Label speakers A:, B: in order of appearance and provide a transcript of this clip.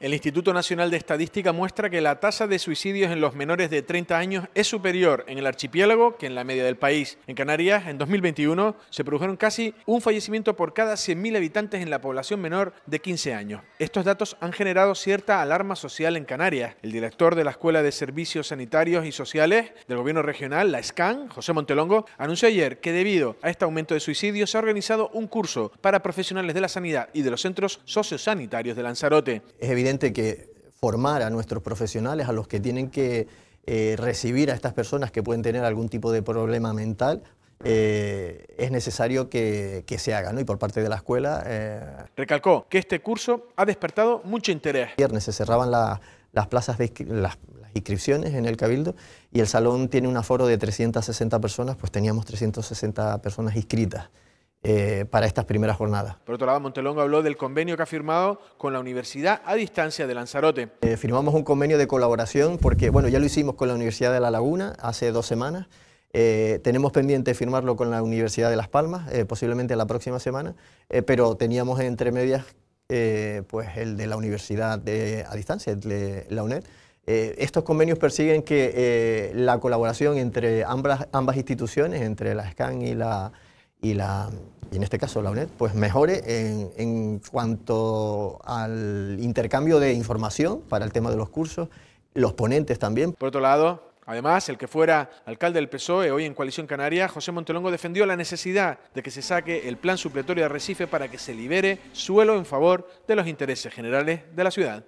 A: El Instituto Nacional de Estadística muestra que la tasa de suicidios en los menores de 30 años es superior en el archipiélago que en la media del país. En Canarias, en 2021, se produjeron casi un fallecimiento por cada 100.000 habitantes en la población menor de 15 años. Estos datos han generado cierta alarma social en Canarias. El director de la Escuela de Servicios Sanitarios y Sociales del Gobierno Regional, la SCAN, José Montelongo, anunció ayer que debido a este aumento de suicidios se ha organizado un curso para profesionales de la sanidad y de los centros sociosanitarios de Lanzarote.
B: Que formar a nuestros profesionales, a los que tienen que eh, recibir a estas personas que pueden tener algún tipo de problema mental, eh, es necesario que, se haga, ¿no? y por parte de la escuela.
A: Eh, Recalcó que este curso ha despertado mucho interés.
B: Viernes se cerraban las plazas de las, inscripciones en el Cabildo y el salón tiene un aforo de 360 personas, pues teníamos 360 personas inscritas. Eh, para estas primeras jornadas.
A: Por otro lado, Montelongo habló del convenio que ha firmado con la Universidad a distancia de Lanzarote.
B: Eh, firmamos un convenio de colaboración porque, bueno, ya lo hicimos con la Universidad de La Laguna hace dos semanas. Eh, tenemos pendiente firmarlo con la Universidad de Las Palmas, posiblemente la próxima semana, pero teníamos entre medias pues el de la Universidad de, a distancia, de la UNED. estos convenios persiguen que la colaboración entre ambas, ambas instituciones, entre la SCAN y la, y, la, y en este caso la UNED, pues mejore en, en cuanto al intercambio de información para el tema de los cursos, los ponentes también.
A: Por otro lado, Además, el que fuera alcalde del PSOE hoy en Coalición Canaria, José Montelongo, defendió la necesidad de que se saque el plan supletorio de Arrecife para que se libere suelo en favor de los intereses generales de la ciudad.